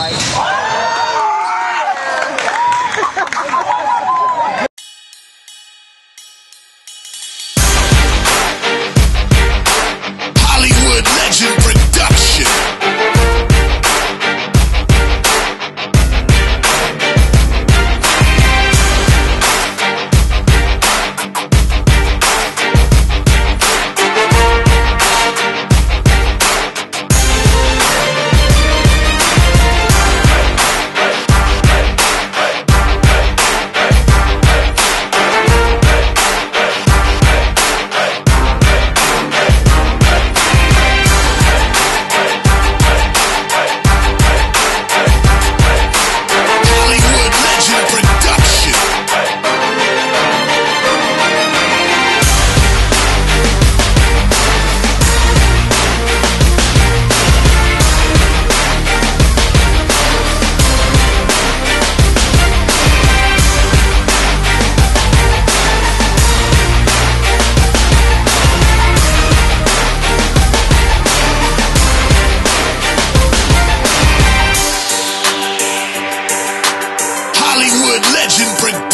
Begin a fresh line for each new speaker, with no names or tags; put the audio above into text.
哎。Legend Production.